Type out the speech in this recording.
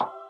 up.